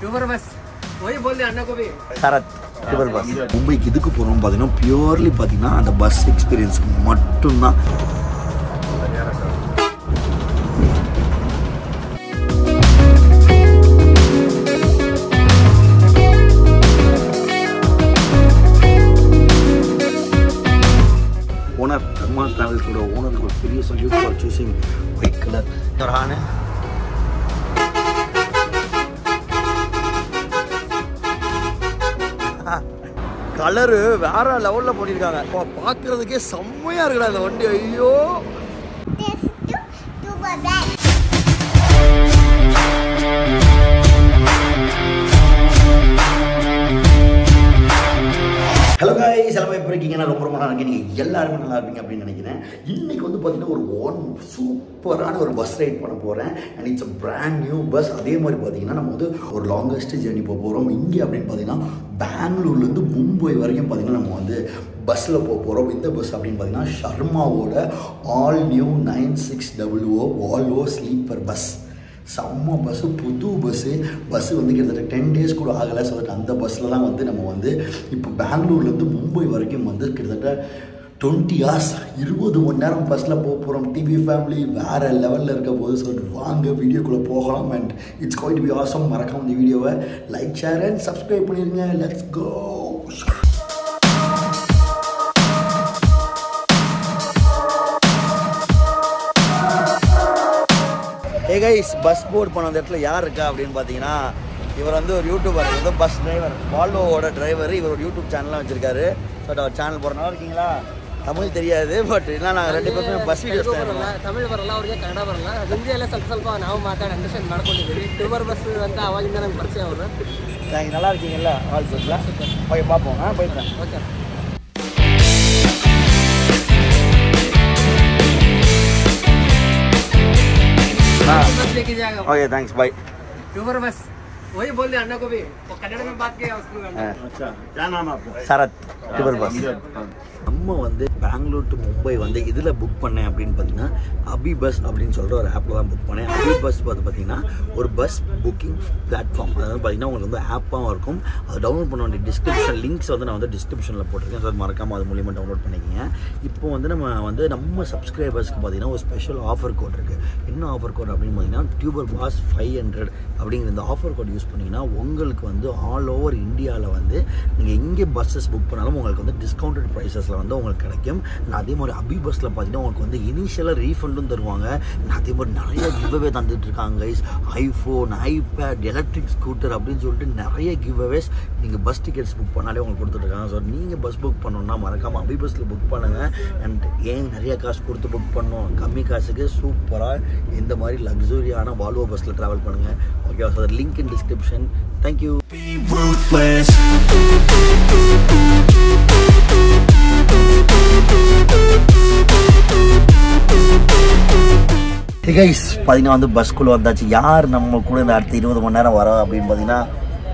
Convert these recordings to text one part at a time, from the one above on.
Tuber बस वही बोल दे अन्ना को भी சரத் டியூபர் பஸ் மும்பைக்கு இதுக்கு போகிறோம் பார்த்தீங்கன்னா பியூர்லி பார்த்தீங்கன்னா அந்த பஸ் எக்ஸ்பீரியன்ஸ் மட்டும்தான் ஓனர் தர்மா டிராவல்ஸோட ஓனருக்கு ஒரு பெரிய salute for choosing white colour colour வேற லெவல்ல போட்டிருக்காங்க. அப்பா, பார்க்கறதுக்கே செம்மையா இருக்குடா இந்த வண்டி. ஐயோ. ஹலோ காய் செலவு எப்படி இருக்கீங்க? ரொம்ப ரொம்ப நல்லா நீங்கள் எல்லாருமே நல்லா இருப்பீங்க அப்படின்னு நினைக்கிறேன். இன்னைக்கு வந்து பார்த்தீங்கன்னா ஒரு ஒன் சூப்பரான ஒரு பஸ் ரைட் பண்ண போகிறேன் and it's a brand new bus அதே மாதிரி பார்த்தீங்கன்னா நம்ம வந்து ஒரு லாங்கஸ்ட் ஜேர்னி போக போகிறோம் இங்கே அப்படின்னு பார்த்தீங்கன்னா பெங்களூர்லேருந்து மும்பை வரைக்கும் பார்த்தீங்கன்னா நம்ம வந்து பஸ்ஸில் போக போகிறோம் இந்த பஸ் அப்படின்னு பார்த்தீங்கன்னா ஷர்மாவோட all new nine six double O Volvo sleeper bus செம்ம பஸ்ஸு புது பஸ்ஸு பஸ்ஸு வந்து கிட்டத்தட்ட டென் டேஸ் கூட ஆகலை. ஸோ அந்த பஸ்ஸில் தான் வந்து நம்ம வந்து இப்போ பெங்களூர்லேருந்து மும்பை வரைக்கும் வந்து கிட்டத்தட்ட டுவெண்ட்டி ஹார்ஸ் இருபது மணி நேரம் பஸ்ஸில் போக போகிறோம் டிவி ஃபேமிலி வேறு லெவலில் இருக்க போது சொல்லிட்டு வாங்க வீடியோக்குள்ளே போகலாம். அண்ட் இட்ஸ் கோயிட் பி ஆசம் மறக்காம இந்த வீடியோவை லைக் ஷேர் அண்ட் சப்ஸ்கிரைப் பண்ணிடுங்க let's go A guys bus port பண்ண அந்த இடத்துல யார் இருக்கா அப்படின்னு பார்த்தீங்கன்னா இவர் வந்து ஒரு யூடியூபர் இவர் வந்து பஸ் டிரைவர் வால்வோவோட டிரைவர் இவர் ஒரு யூடியூப் சேனல்லாம் வச்சிருக்காரு ஸோ அவர் சேனல் போகிறனால இருக்கீங்களா தமிழ் தெரியாது பட் என்ன நாங்கள் ரெண்டு பேருமே பஸ் வீடியோஸ் ಬರಲ್ಲ ತಮಿಳ್ ಬರಲ್ಲ ಅವ್ರಿಗೆ ಕನ್ನಡ ಬರಲ್ಲ ಹಿಂದಿ ಎಲ್ಲ ಸ್ವಲ್ಪ ಸ್ವಲ್ಪ ನಾವು ಮಾತಾಡಿ ಅಂಡರ್ಸ್ಟ್ಯಾಂಡ್ ಮಾಡ್ಕೊಂಡಿದ್ದೀವಿ ಟ್ಯೂಬರ್ ಬಸ್ ಅಂತ ಅವಾಗಿಂದ ನಂಗೆ ಪರಿಚಯ ಅವರು நீங்கள் நல்லா இருக்கீங்கல்ல ஆல் சரிங்களா போய் பார்ப்போம் ஆ போயிட்டேன் okay okay thanks bye driver बस वही बोल दिया अन्ना को भी। वो कन्नड़ में बात किया उसको अच्छा क्या नाम आपका? शरद ड्रोवर बस நம்ம வந்து பெங்களூர் டு மும்பை வந்து இதில் புக் பண்ணேன் அப்படின்னு பார்த்தீங்கன்னா அபி பஸ் அப்படின்னு சொல்கிற ஒரு ஆப்பில் தான் புக் பண்ணேன். அபி பஸ் பார்த்து பார்த்தீங்கன்னா ஒரு பஸ் புக்கிங் பிளாட்ஃபார்ம் அதாவது பார்த்தீங்கன்னா உங்களுக்கு வந்து ஆப்பாகவும் இருக்கும். அதை டவுன்லோட் பண்ண வேண்டிய டிஸ்கிரிப்ஷன் லிங்க்ஸ் வந்து நான் வந்து டிஸ்கிரிப்ஷனில் போட்டிருக்கேன். ஸோ மறக்காமல் அது மூலியமாக டவுன்லோட் பண்ணிக்கிங்க. இப்போ வந்து நம்ம வந்து நம்ம சப்ஸ்கிரைபர்ஸ்க்கு பார்த்தீங்கன்னா ஒரு ஸ்பெஷல் ஆஃபர் கோட் இருக்குது என்ன ஆஃபர் கோட் அப்படின்னு பார்த்தீங்கன்னா டியூபர் பாஸ் ஃபைவ் ஹண்ட்ரட் அப்படிங்கிற இந்த ஆஃபர் கோட் யூஸ் பண்ணிங்கன்னா உங்களுக்கு வந்து ஆல் ஓவர் இந்தியாவில் வந்து நீங்கள் எங்கே பஸ்ஸஸ் புக் பண்ணாலும் உங்களுக்கு வந்து டிஸ்கவுண்டட் பஸ்ஸில் வந்து உங்களுக்கு கிடைக்கும். அதே மாதிரி அபி பஸ்ஸில் பார்த்தீங்கன்னா உங்களுக்கு வந்து இனிஷியலாக ரீஃபண்டும் தருவாங்க. அதே மாதிரி நிறைய giveaway தந்துட்டுருக்காங்க guys iPhone iPad electric scooter அப்படின்னு சொல்லிட்டு நிறைய கிவ்அவேஸ் நீங்கள் பஸ் டிக்கெட்ஸ் புக் பண்ணாலே உங்களுக்கு கொடுத்துட்ருக்காங்க ஸோ நீங்கள் பஸ் புக் பண்ணணும்னா மறக்காமல் அபி பஸ்ஸில் புக் பண்ணுங்கள் அண்ட் ஏன் நிறைய காசு கொடுத்து புக் பண்ணோம்? கம்மி காசுக்கு சூப்பராக இந்த மாதிரி லக்ஸுரியான வால்வோ பஸ்ஸில் ட்ராவல் பண்ணுங்கள் okay so link in description thank you guys பார்த்தீங்கன்னா வந்து பஸ்க்குள்ளே வந்தாச்சு. யார் நம்ம கூட இந்த அடுத்த இருபது மணி நேரம் வரோம் அப்படின்னு பார்த்தீங்கன்னா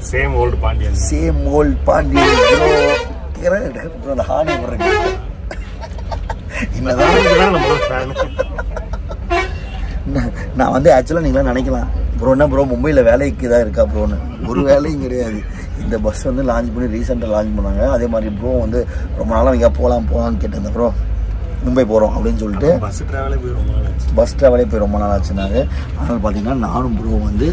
same old Pandian same old Pandian அந்த ஹானி நான் நான் வந்து ஆக்சுவலாக நீங்களாம் நினைக்கலாம். ப்ரோ என்ன ப்ரோ மும்பையில் வேலைக்கு தான் இருக்கா ப்ரோன்னு ஒரு வேலையும் கிடையாது. இந்த பஸ் வந்து லான்ச் பண்ணி ரீசெண்டாக லான்ச் பண்ணாங்க. அதே மாதிரி ப்ரோ வந்து ரொம்ப நாளாக இங்கே போகலாம் போகலான்னு கேட்டிருந்தேன் ப்ரோ மும்பை போகிறோம் அப்படின்னு சொல்லிட்டு பஸ் டிராவலே போய் ரொம்ப நாள் ஆச்சு. பஸ் ட்ராவலே போய் ரொம்ப நாள் ஆச்சுனாங்க அதனால் பார்த்தீங்கன்னா நானும் ப்ரோ வந்து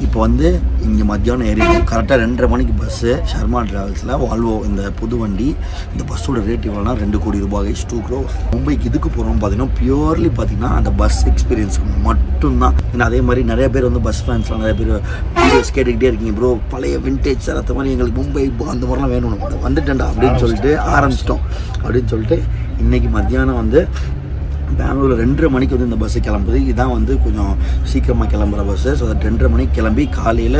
இப்போ வந்து இங்கே மத்தியானம் ஏறிடும் கரெக்டாக ரெண்டரை மணிக்கு பஸ்ஸு ஷர்மா ட்ராவல்ஸில் வால்வோ இந்த புது வண்டி இந்த பஸ்ஸோட ரேட் எவ்வளோனா ரெண்டு கோடி ரூபாய் டூ க்ரோ மும்பைக்கு இதுக்கு போகிறோம் பார்த்தீங்கன்னா பியூர்லி பார்த்தீங்கன்னா அந்த பஸ் எக்ஸ்பீரியன்ஸ் மட்டும்தான். ஏன்னா அதே மாதிரி நிறைய பேர் வந்து பஸ் ஃபேன்ஸ்லாம் நிறைய பேர் வீடியோஸ் கேட்டுக்கிட்டே இருக்கீங்க ப்ரோ பழைய விண்டேஜ் சார் அந்த மாதிரி எங்களுக்கு மும்பை அந்த மாதிரிலாம் வேணும் வந்துட்டேன்டா அப்படின்னு சொல்லிட்டு ஆரம்பிச்சிட்டோம். அப்படின்னு சொல்லிட்டு இன்னைக்கு மத்தியானம் வந்து பெங்களூரில் ரெண்டரை மணிக்கு வந்து இந்த பஸ்ஸு கிளம்புது. இதுதான் வந்து கொஞ்சம் சீக்கிரமாக கிளம்புற பஸ்ஸு ஸோ ரெண்டரை மணிக்கு கிளம்பி காலையில்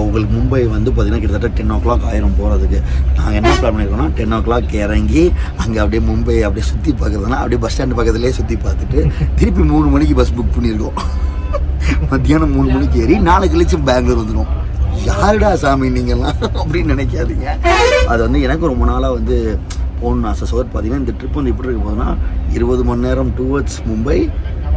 உங்களுக்கு மும்பை வந்து பார்த்திங்கன்னா கிட்டத்தட்ட டென் ஓ கிளாக் ஆயிரும் போகிறதுக்கு நாங்கள் என்ன பிளான் பண்ணியிருக்கோம்னா டென் ஓ கிளாக் இறங்கி அங்கே அப்படியே மும்பை அப்படியே சுற்றி பார்க்குறதுனா அப்படியே பஸ் ஸ்டாண்டு பக்கத்துலேயே சுற்றி பார்த்துட்டு திருப்பி மூணு மணிக்கு பஸ் புக் பண்ணியிருக்கோம் மத்தியானம் மூணு மணிக்கு ஏறி நாளை கழிச்சு பெங்களூர் வந்துடும் யாருடா சாமி நீங்கள்லாம் அப்படின்னு நினைக்காதீங்க. அது வந்து எனக்கு ரொம்ப நாளாக வந்து போகணும்னு ஆசை. சோர் பார்த்தீங்கன்னா இந்த ட்ரிப் வந்து எப்படி இருக்க போகுதுன்னா இருபது மணி நேரம் டூவர்ட்ஸ் மும்பை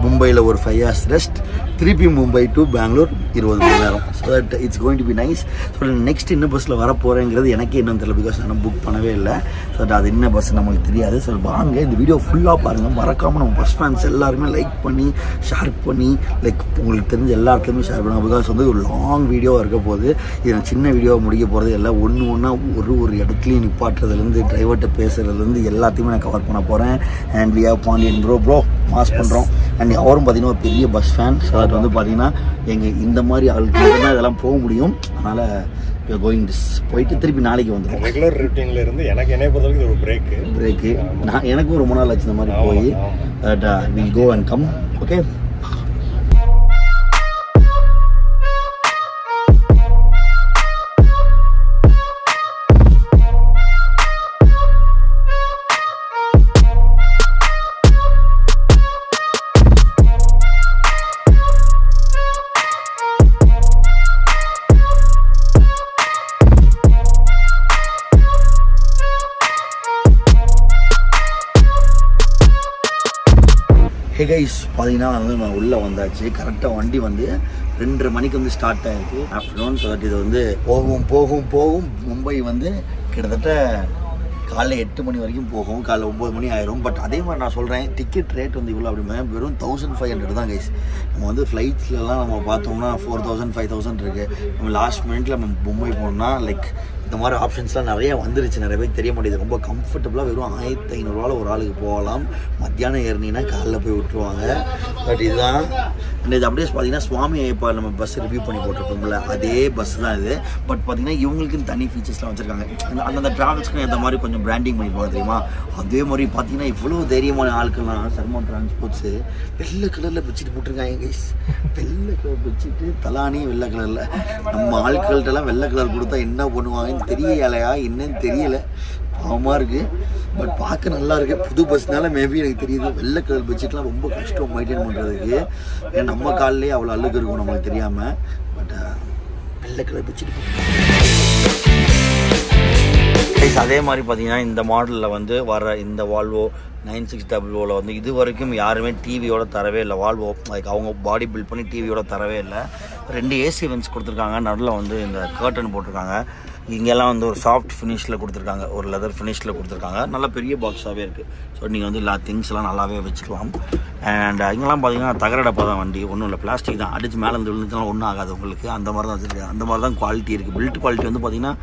மும்பையில் ஒரு ஃபைவ் ஹவர்ஸ் ரெஸ்ட் திருப்பி மும்பை டு பெங்களூர் இருபது மணி நேரம். So that it's going to be nice so next என்ன பஸ்ஸில் வர போகிறேங்கிறது எனக்கே என்னன்னு தெரியல பிகாஸ் நான் புக் பண்ணவே இல்லை. ஸோ அது என்ன பஸ் நம்மளுக்கு தெரியாது. ஸோ வாங்க இந்த வீடியோ ஃபுல்லாக பாருங்கள் மறக்காமல் நம்ம பஸ் ஃபேன்ஸ் எல்லாருமே லைக் பண்ணி ஷேர் பண்ணி லைக் உங்களுக்கு தெரிஞ்ச எல்லா இடத்துலையுமே ஷேர் பண்ணுங்க. பிகாஸ் வந்து ஒரு லாங் வீடியோவாக இருக்க போது இது நான் சின்ன வீடியோவை முடிக்க போகிறது எல்லாம் ஒன்று ஒன்றா ஒரு ஒரு இடத்துலையும் நிப்பாட்டுறதுலேருந்து டிரைவர்கிட்ட பேசுறதுலேருந்து எல்லாத்தையுமே நான் கவர் பண்ண போகிறேன் and we have Pandian bro bro mass பண்ணுறோம் அண்ட் அவரும் பார்த்தீங்கன்னா ஒரு பெரிய பஸ் ஃபேன் ஸோ அது வந்து பார்த்தீங்கன்னா எங்கள் இந்த மாதிரி ஆளுக்கு தான் இதெல்லாம் போக முடியும். அதனால் கோயிங் திஸ் போயிட்டு திருப்பி நாளைக்கு வந்துடும் ரெகுலர் ருட்டீன்ல இருந்து எனக்கு என்னை பொறுத்தவரைக்கும் ஒரு பிரேக் பிரேக்கு நான் எனக்கும் ரொம்ப நாள் ஆச்சு இந்த மாதிரி போய். Will go and come okay guys வந்து நான் உள்ளே வந்தாச்சு. கரெக்டாக வண்டி வந்து ரெண்டரை மணிக்கு வந்து ஸ்டார்ட் ஆகிருக்கு ஆஃப்டர்நூன் ஸோ இது வந்து போகும் போகும் போகும் மும்பை வந்து கிட்டத்தட்ட காலைல எட்டு மணி வரைக்கும் போகும் காலைல ஒம்பது மணி ஆயிரும். பட் அதே மாதிரி நான் சொல்கிறேன் டிக்கெட் ரேட் வந்து இவ்வளோ அப்படிமே வெறும் தௌசண்ட் ஃபைவ் ஹண்ட்ரட் தான் கைஸ் நம்ம வந்து ஃப்ளைட்ஸ்லலாம் நம்ம பார்த்தோம்னா ஃபோர் தௌசண்ட் ஃபைவ் தௌசண்ட் இருக்குது நம்ம லாஸ்ட் மினிட்ல நம்ம மும்பை போனோம்னா லைக் இந்த மாதிரி ஆப்ஷன்ஸ்லாம் நிறைய வந்துருச்சு. நிறைய பேர் தெரிய மாட்டேங்குது. ரொம்ப கம்ஃபர்டபுளாக வெறும் ஆயிரத்தி ஐநூறுரூவால ஒரு ஆளுக்கு போகலாம். மத்தியானம் ஏறினீங்கன்னா காலைல போய் விட்டுருவாங்க. பட் இதுதான். இந்த இது அப்படியே பார்த்தீங்கன்னா சுவாமி ஐயப்பா நம்ம பஸ் ரிவ்யூ பண்ணி போட்டிருப்போம்ல அதே பஸ் தான் இது. பட் பார்த்தீங்கன்னா இவங்களுக்குன்னு தனி ஃபீச்சர்ஸ்லாம் வச்சுருக்காங்க. அந்த அந்தந்த ட்ராவல்ஸ்க்கு ஏற்ற மாதிரி கொஞ்சம் பிராண்டிங் பண்ணிருப்பாங்க தெரியுமா? அதே மாதிரி பார்த்தீங்கன்னா இவ்வளோ தைரியமான ஆட்கள்லாம் சர்மா டிரான்ஸ்போர்ட்ஸு வெள்ளை கலரில் பெட்ஷீட் போட்டிருக்காங்க கைஸ் வெள்ளை கலர் பெட்ஷீட்டு தலானி வெள்ளை கலரில் நம்ம ஆட்கள்கிட்டலாம் வெள்ளை கலர் கொடுத்தா என்ன பண்ணுவாங்கன்னு தெரியலையா என்னன்னு தெரியல. பாவமாக இருக்குது பட் பார்க்க நல்லா இருக்கு. புது பஸ்னால மேபி எனக்கு தெரியுது. வெள்ளை கலர் பட்ஜெட்லாம் ரொம்ப கஷ்டம் மெயின்டைன் பண்ணுறதுக்கு ஏன்னா நம்ம காலிலே அவ்வளோ அழுக்கு இருக்கும் நம்மளுக்கு தெரியாமல் பட் வெள்ளை கலர் பட்ஜெட் அதே மாதிரி பார்த்தீங்கன்னா இந்த மாடலில் வந்து வர இந்த வால்வோ நைன் சிக்ஸ் டபுள் வந்து இது வரைக்கும் யாருமே டிவியோட தரவே இல்லை. வால்வோ லைக் அவங்க பாடி பில்ட் பண்ணி டிவியோட தரவே இல்லை. ரெண்டு ஏசி வென்ஸ் கொடுத்துருக்காங்க. நடுவில் வந்து இந்த கர்டன் போட்டிருக்காங்க. இங்கெல்லாம் வந்து ஒரு சாஃப்ட் ஃபினிஷில் கொடுத்துருக்காங்க. ஒரு லெதர் ஃபினிஷில் கொடுத்துருக்காங்க. நல்ல பெரிய பாக்ஸாகவே இருக்குது ஸோ நீங்கள் வந்து எல்லா திங்ஸ்லாம் நல்லாவே வச்சுக்கலாம். அண்ட் இங்கெல்லாம் பார்த்தீங்கன்னா தகர டப்பா தான் வண்டி. ஒன்றும் இல்லை பிளாஸ்டிக் தான். அடிச்சு மேலே இருந்து விழுந்துலாம் ஒன்றும் ஆகாது உங்களுக்கு. அந்த மாதிரி தான் வச்சுருக்காங்க அந்த மாதிரி தான் குவாலிட்டி இருக்குது பில்ட் குவாலிட்டி வந்து பார்த்தீங்கன்னா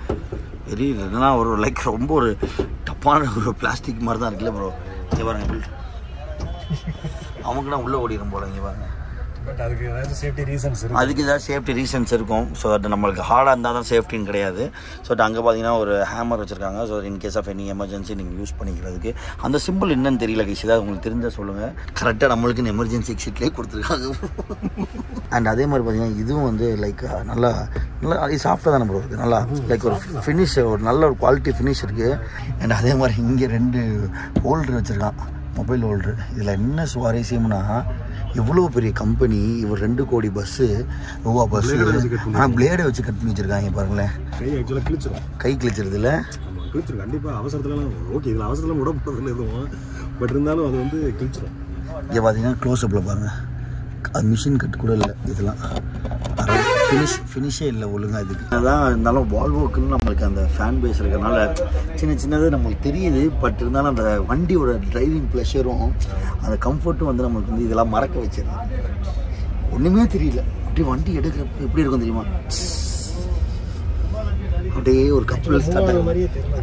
வெரி என்னன்னா ஒரு லைக் ரொம்ப ஒரு டப்பான ஒரு பிளாஸ்டிக் மாதிரி தான் இருக்குல்ல ப்ரோ இங்கே பாருங்கள் பில்ட் அவங்களுக்கு உள்ளே ஓடிடும் போல இங்கே பாருங்கள் பட் அதுக்கு ஏதாச்சும் சேஃப்டி ரீசன்ஸ் இருக்கு. அதுக்கு ஏதாவது சேஃப்டி ரீசன்ஸ் இருக்கும். ஸோ தட் நம்மளுக்கு ஹார்டாக இருந்தால் தான் சேஃப்டின்னு கிடையாது. ஸோ அங்கே பார்த்தீங்கன்னா ஒரு ஹேமர் வச்சுருக்காங்க. So in case of any emergency நீங்கள் யூஸ் பண்ணிக்கிறதுக்கு. அந்த சிம்பிள் என்னன்னு தெரியல கைஸ் ஏதாவது உங்களுக்கு தெரிஞ்சால் சொல்லுங்கள் கரெக்டாக நம்மளுக்கு எமர்ஜென்சி எக்ஸிட்லேயே கொடுத்துருக்காங்க. அண்ட் அதே மாதிரி பார்த்தீங்கன்னா இதுவும் வந்து லைக் நல்லா நல்லா அது சாஃப்டாக தானே ப்ரோ இருக்குது நல்லா லைக் ஒரு ஃபினிஷ் ஒரு நல்ல ஒரு குவாலிட்டி ஃபினிஷ் இருக்குது அண்ட் அதே மாதிரி இங்கே ரெண்டு ஹோல்டர் வச்சுருக்கான். Mobile holder. இதில் என்ன சுவாரஸ்யம்னா இவ்வளோ பெரிய கம்பெனி இவர் ரெண்டு கோடி பஸ்ஸு ரூபா பஸ்ஸு ஆனால் பிளேடை வச்சு கட் பண்ணி வச்சுருக்காங்க பாருங்களேன். கை ஆக்சுவலாக கிழிச்சிடும் கை கிழிச்சிருதுல ஆமாம் கிழிச்சிடும் கண்டிப்பாக அவசரத்துலலாம் ஓகே இதில் அவசரத்தில் விட போகிறதுல எதுவும். பட் இருந்தாலும் அது வந்து கிழிச்சிடும் இங்கே பார்த்தீங்கன்னா க்ளோஸ்அப்பில் பாருங்கள் அது மிஷின் கட் கூட இல்லை இதெல்லாம். ஃபினிஷ் ஃபினிஷே இல்லை ஒழுங்காக இதுக்கு. அதான் இருந்தாலும் வால்வோக்குன்னு நம்மளுக்கு அந்த ஃபேன் பேஸ் இருக்கிறனால சின்ன சின்னது நம்மளுக்கு தெரியுது பட் இருந்தாலும் அந்த வண்டியோட டிரைவிங் ப்ளஷரும் அந்த கம்ஃபர்ட்டும் வந்து நம்மளுக்கு வந்து இதெல்லாம் மறக்க வச்சிடலாம் ஒன்றுமே தெரியல. அப்படியே வண்டி எடுக்கிறப்ப எப்படி இருக்கும் தெரியுமா? அப்படியே ஒரு கப்பல் ஸ்டார்ட் ஆகும்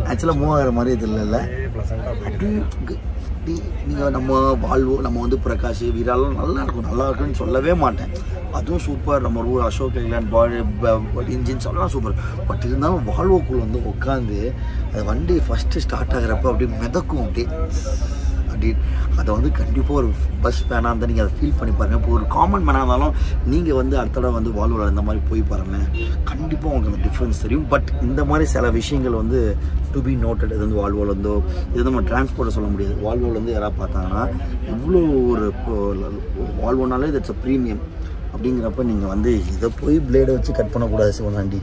ஆக்சுவலாக மூவ் ஆகிற மாதிரி இது அப்படியே அப்படி நீங்கள் நம்ம வாழ்வோ நம்ம வந்து பிரகாஷ் வீராலாம் நல்லா இருக்கும். நல்லா இருக்குன்னு சொல்லவே மாட்டேன். அதுவும் சூப்பர் நம்ம ஊர் அசோக் லைலாண்ட் பாடி இன்ஜின்ஸ் எல்லாம் சூப்பர் பட் இருந்தாலும் வால்வோக்குள்ள வந்து உட்காந்து அது வண்டி ஃபஸ்ட்டு ஸ்டார்ட் ஆகிறப்ப அப்படியே மிதக்கும் அப்படியே. அப்படி. அதை வந்து கண்டிப்பாக ஒரு பஸ் ஃபேனாக இருந்தால் நீங்கள் அதை ஃபீல் பண்ணி பாருங்கள் இப்போ ஒரு காமன் மேனாக இருந்தாலும் நீங்கள் வந்து அடுத்த தடவை வந்து வால்வோவில் இந்த மாதிரி போய் பாருங்கள் கண்டிப்பாக உங்களுக்கு அந்த டிஃப்ரென்ஸ் தெரியும். பட் இந்த மாதிரி சில விஷயங்கள் வந்து டு பி நோட்டட் இது வந்து வால்வோவில் இருந்தோ இது நம்ம டிரான்ஸ்போர்ட்டை சொல்ல முடியாது. வால்வோலேருந்து வந்து யாராவது பார்த்தாங்கன்னா இவ்வளோ ஒரு வால்வோனாலே இட்ஸ் அ ப்ரீமியம் அப்படிங்கிறப்ப நீங்கள் வந்து இதை போய் பிளேடை வச்சு கட் பண்ணக்கூடாது சிவனாண்டி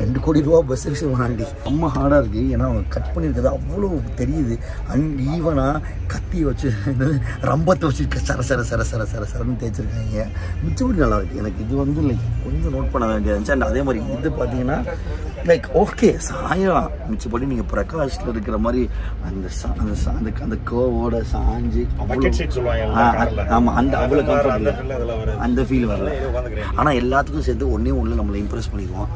ரெண்டு கோடி ரூபா பஸ் சிவனாண்டி ரொம்ப ஹார்டாக இருக்குது ஏன்னா அவங்க கட் பண்ணியிருக்கிறது அவ்வளோ தெரியுது. அன் ஈவனாக கத்தி வச்சு ரம்பத்தை வச்சு சர சர சர சர சர சரன்னு தேய்ச்சிருக்காங்க. மிச்சப்படி நல்லா இருக்கு. எனக்கு இது வந்து லைக் கொஞ்சம் நோட் பண்ண வேண்டியது இருந்துச்சு. அண்ட் அதே மாதிரி இது பார்த்தீங்கன்னா லைக் ஓகே சாயலாம் மிச்சப்படி நீங்கள் பிரகாஷில் இருக்கிற மாதிரி அந்த அந்த அந்த அந்த கோவோட சாஞ்சு Bucket seat சொல்லுவாங்க ஆ, கார்ல. ஆமா அந்த அவ்வளோ வராது. அந்த ஃபீல் வரல. ஆனால் எல்லாத்துக்கும் சேர்த்து ஒன்றே ஒன்று நம்மளை இம்ப்ரெஸ் பண்ணிடுவோம்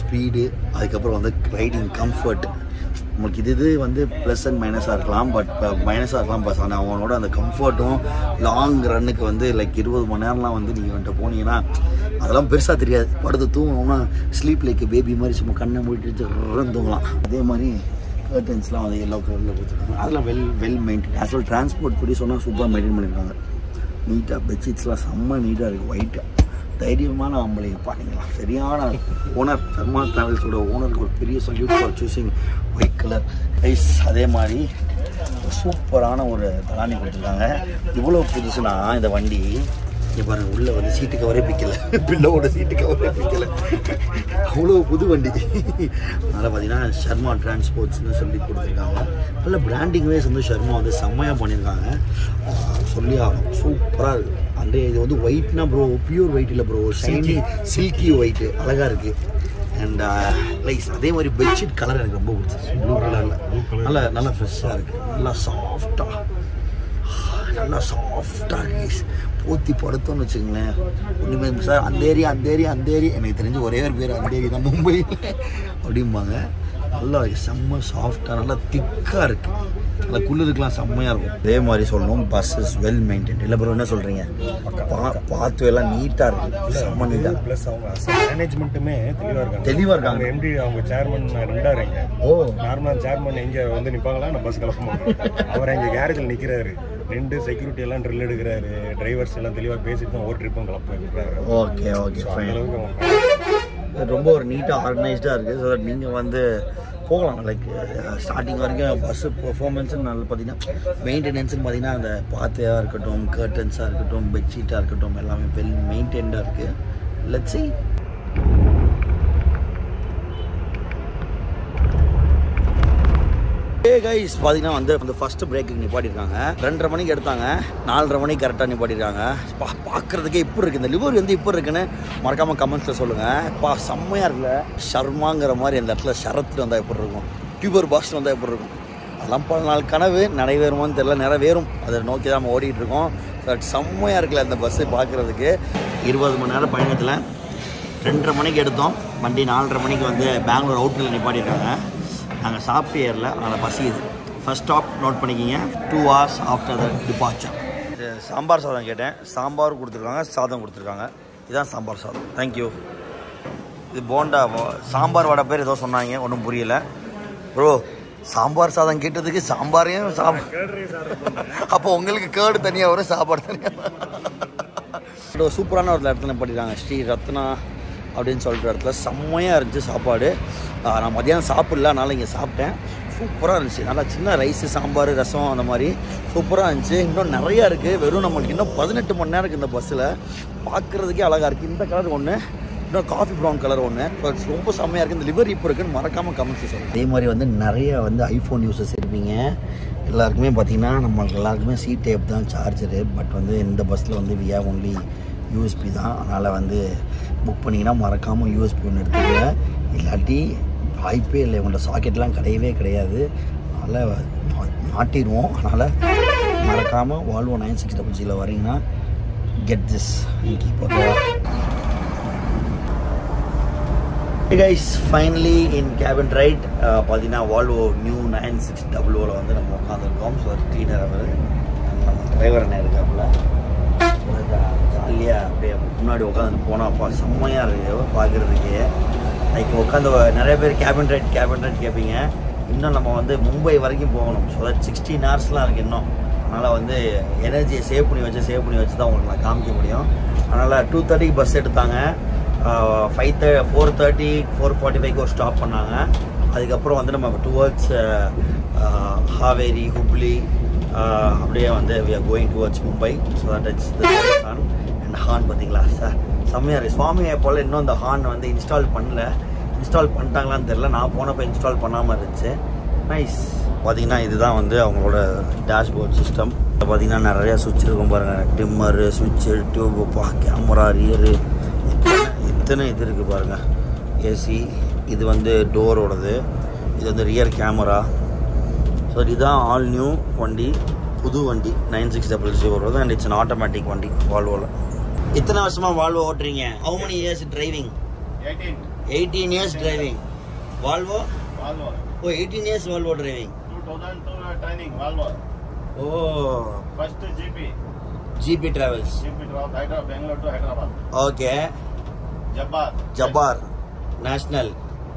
ஸ்பீடு அதுக்கப்புறம் வந்து ரைடிங் கம்ஃபர்ட் உங்களுக்கு இது இது வந்து ப்ளஸ் அண்ட் மைனஸாக இருக்கலாம் பட் மைனஸாக uh, இருக்கலாம் பஸ் ஆனால் அவனோட அந்த கம்ஃபர்ட்டும் லாங் ரன்னுக்கு வந்து லைக் இருபது மணி நேரம்லாம் வந்து நீங்கள் வந்துட்டு போனீங்கன்னா அதெல்லாம் பெருசாக தெரியாது. படுத்து தூங்கணும்னா ஸ்லீப் லைக் பேபி மாதிரி சும்மா கண்ணை மூடிட்டு தூங்கலாம். அதே மாதிரி கர்டன்ஸ்லாம் வந்து எல்லோ கலரில் கொடுத்துருக்காங்க. அதெல்லாம் well well maintain as well transport படி சொன்னால் சூப்பராக மெயின்டைன் பண்ணியிருக்காங்க. நீட்டாக பெட்ஷீட்ஸ்லாம் செம்ம நீட்டாக இருக்குது ஒயிட்டாக தைரியமான ஆம்பளைங்க பாத்தீங்களா சரியான ஓனர் தர்மா ட்ராவல்ஸோட ஓனருக்கு ஒரு பெரிய salute for choosing white colour is அதே மாதிரி சூப்பரான ஒரு தலானி கொடுத்துருக்காங்க. இவ்வளோ புதுசுனா இந்த வண்டி இங்கே உள்ளே வந்து சீட்டு கவரே பிக்கலை. பில்லோட சீட்டு கவரே பிக்கலை. அவ்வளோ புது வண்டி. அதனால் பார்த்தீங்கன்னா ஷர்மா டிரான்ஸ்போர்ட்ஸ்னு சொல்லி கொடுத்துருக்காங்க. நல்ல பிராண்டிங் வைஸ் வந்து ஷர்மா வந்து செம்மையாக பண்ணியிருக்காங்க. சொல்லி ஆகணும். சூப்பராக இருக்குது அந்த இது வந்து ஒயிட்னா ப்ரோ பியூர் ஒயிட் இல்லை ப்ரோ ஷைனி சில்கி ஒயிட்டு அழகாக இருக்குது அண்ட் லைஸ் அதே மாதிரி பெட்ஷீட் கலர் எனக்கு ரொம்ப பிடிச்சிச்சு ப்ளூ கலரில் நல்லா நல்லா ஃப்ரெஷ்ஷாக இருக்குது நல்லா சாஃப்டாக நல்லா சாஃப்டாக இருக்கு போத்தி படுத்தோம்னு வச்சுங்களேன் ஒன்றுமே சார் அந்த ஏரியா அந்த ஏரியா அந்த ஏரியா எனக்கு தெரிஞ்சு ஒரே ஒரு பேர் அந்த ஏரியா தான் மும்பை அப்படிம்பாங்க. நல்லா செம்ம சாஃப்டாக நல்லா திக்காக இருக்குது நல்லா குளிருக்குலாம் செம்மையாக இருக்கும். அதே மாதிரி சொல்லணும் பஸ் இஸ் வெல் மெயின்டைன் இல்லை ப்ரோ என்ன சொல்கிறீங்க பா பார்த்து எல்லாம் நீட்டாக இருக்குது செம்ம நீட்டாக Plus அவங்க மேனேஜ்மெண்ட்டுமே தெளிவா இருக்காங்க. தெளிவா இருக்காங்க. எம்டி அவங்க சேர்மன் ரெண்டாரு இங்க. ஓ. நார்மலா சேர்மன் எங்க வந்து நிப்பாங்களா? நான் பஸ் கிளம்ப அவர் எங்க கேரேஜில் நிக்கிறாரு. ரெண்டு செக்யூரிட்டி எல்லாம் ட்ரில் எடுக்கிறாரு. டிரைவர்ஸ் எல்லாம் தெளிவா பேசிட்டு தான் ஒரு ட்ரிப்பும் கிளப்புறாரு ஓகே ஓகே ஃபைன் ரொம்ப ஒரு நீட்டாக ஆர்கனைஸ்டாக இருக்குது ஸோ தட் நீங்கள் வந்து போகலாம். லைக் ஸ்டார்டிங் வரைக்கும் பஸ்ஸு பெர்ஃபார்மன்ஸுன்னு நல்லா பார்த்தீங்கன்னா மெயின்டெனன்ஸ்னு பார்த்தீங்கன்னா அந்த பாத்தையாக இருக்கட்டும் கர்டன்ஸாக இருக்கட்டும் பெட்ஷீட்டாக இருக்கட்டும் எல்லாமே வெல் மெயின்டைன்டாக இருக்குது லெட்ஸ் ஏ கைஸ் பார்த்தீங்கன்னா வந்து அந்த ஃபஸ்ட்டு பிரேக்கு நிப்பாட்டிருக்காங்க. ரெண்டரை மணிக்கு எடுத்தாங்க. நாலரை மணிக்கு கரெக்டாக நிப்பாட்டிருக்காங்க. பா பார்க்குறதுக்கே இப்போ இருக்குது இந்த லிவர் வந்து இப்போ இருக்குன்னு மறக்காமல் கமெண்ட்ஸில் சொல்லுங்கள் பா செம்மையாக இருக்குல்ல. ஷர்மாங்கிற மாதிரி அந்த இடத்துல ஷரத்தில் வந்தால் எப்படி இருக்கும்? டியூபர் பாஸ்ட் வந்தால் எப்படி இருக்கும்? அதெல்லாம் பல நாள் கனவு. நிறைவேறுமோன்னு தெரியல. நிறைவேறும். அதை நோக்கி தான் நம்ம ஓடிட்டு இருக்கோம். பட் செம்மையாக இருக்குல்ல இந்த பஸ்ஸு பார்க்குறதுக்கு இருபது மணி நேரம் பயணத்தில். ரெண்டரை மணிக்கு எடுத்தோம். வண்டி நாலரை மணிக்கு வந்து பெங்களூர் அவுட்டில் நிப்பாட்டியிருக்காங்க நாங்கள் சாப்பிட்டு ஏறல அதனால் பசிக்குது ஃபர்ஸ்ட் ஸ்டாப் நோட் பண்ணிக்கிங்க. Two hours after the departure sambar சாதம் கேட்டேன். சாம்பார் கொடுத்துருக்காங்க சாதம் கொடுத்துருக்காங்க. இதுதான் சாம்பார் சாதம். தேங்க்யூ இது போண்டா சாம்பார் வடை பேர் ஏதோ சொன்னாங்க ஒன்றும் புரியல. ப்ரோ சாம்பார் சாதம் கேட்டதுக்கு சாம்பாரையும் சாப் அப்போ உங்களுக்கு கேர்டு தனியாக வரும் சாப்பாடு தனியாக சூப்பரான ஒரு இடத்துல படிக்கிறாங்க ஸ்ரீ ரத்னா அப்படின்னு சொல்கிற இடத்துல செம்மையாக இருந்துச்சு சாப்பாடு. நான் மதியானம் சாப்பிடல அதனால் இங்கே சாப்பிட்டேன். சூப்பராக இருந்துச்சு. நல்லா சின்ன ரைஸு சாம்பார் ரசம் அந்த மாதிரி. சூப்பராக இருந்துச்சு. இன்னும் நிறையா இருக்குது வெறும் நம்மளுக்கு இன்னும் பதினெட்டு மணி நேரம் இருக்குது இந்த பஸ்ஸில் பார்க்குறதுக்கே அழகாக இருக்குது இந்த கலர் ஒன்று இன்னும் காஃபி ப்ரௌன் கலர் ஒன்று ரொம்ப செம்மையாக இருக்குது இந்த லிவர் இப்போ இருக்குன்னு மறக்காமல் கமெண்ட்ஸ் சொல்லுங்கள் அதே மாதிரி வந்து நிறைய வந்து ஐஃபோன் யூஸஸ் இருப்பீங்க. எல்லாருக்குமே பார்த்தீங்கன்னா நம்மளுக்கு எல்லாருக்குமே சி டேப் தான் சார்ஜரு பட் வந்து இந்த பஸ்ஸில் வந்து வி ஹேவ் ஒன்லி யூஎஸ்பி தான். அதனால் வந்து புக் பண்ணிங்கன்னா மறக்காமல் யூஎஸ்பி ஒன்று எடுத்துக்கங்க. இல்லாட்டி வாய்ப்பே இல்லை. உங்களோட சாக்கெட்லாம் கிடையவே கிடையாது. அதனால் மா- மாட்டிடுவோம். அதனால் மறக்காமல் வால்வோ நைன் சிக்ஸ் டபுள் ஜியில் வரீங்கன்னா get this keep guys finally in cabin right பார்த்தீங்கன்னா Volvo new nine six double ஓவில் வந்து நம்ம உட்காந்துருக்கோம் ஸோ க்ளீனர் அவர் நம்ம டிரைவர் என்ன இருக்காப்புல? ஜாலியாக அப்படியே முன்னாடி உட்காந்து போனால் அப்பா செம்மையாக இருக்குது. பார்க்குறதுக்கு லைக் உட்காந்து நிறைய பேர் கேபின் ரைட் கேபின் ரைட் கேட்பீங்க இன்னும் நம்ம வந்து மும்பை வரைக்கும் போகணும். ஸோ தட் சிக்ஸ்டீன் ஹவர்ஸ்லாம் இருக்குது இன்னும். அதனால் வந்து எனர்ஜியை சேவ் பண்ணி வச்சு சேவ் பண்ணி வச்சு தான் உங்களுக்கு நான் காமிக்க முடியும். அதனால் டூ தேர்ட்டிக்கு பஸ் எடுத்தாங்க. Five the four thirty four forty ஃபைவ்க்கு ஒரு ஸ்டாப் பண்ணாங்க. அதுக்கப்புறம் வந்து நம்ம டுவர்ட்ஸ் ஹாவேரி ஹுப்ளி அப்படியே வந்து we are going towards Mumbai so that it's தான் அந்த ஹார்ன் பார்த்தீங்களா? சார் செம்மையாக இருக்குது சுவாமியை போல் இன்னும் அந்த ஹார்ன் வந்து இன்ஸ்டால் பண்ணல. இன்ஸ்டால் பண்ணிட்டாங்களான்னு தெரில நான் போனப்போ இன்ஸ்டால் பண்ணாமல் இருந்துச்சு. நைஸ் பார்த்தீங்கன்னா இதுதான் வந்து அவங்களோட டேஷ்போர்ட் சிஸ்டம் பார்த்தீங்கன்னா நிறையா சுவிட்ச் இருக்கும் பாருங்கள் டிம்மரு சுவிட்சு டியூபு பா கேமரா ரியரு இத்தனை இது இருக்குது பாருங்கள் ஏசி இது வந்து டோரோடது இது வந்து ரியர் கேமரா ஸோ இதுதான் ஆல் நியூ வண்டி. புது வண்டி. Nine six double zero and it's an automatic வண்டி. வால்வோவில் இத்தனை வருஷமாக Volvo ஓட்டுறீங்க how many years driving 18 eighteen years driving Volvo Volvo. Oh eighteen years Volvo driving 2002 training Volvo. Oh First GP. GP travels GP to Hyderabad, Bangalore to Hyderabad. Okay Jabbar. Jabbar national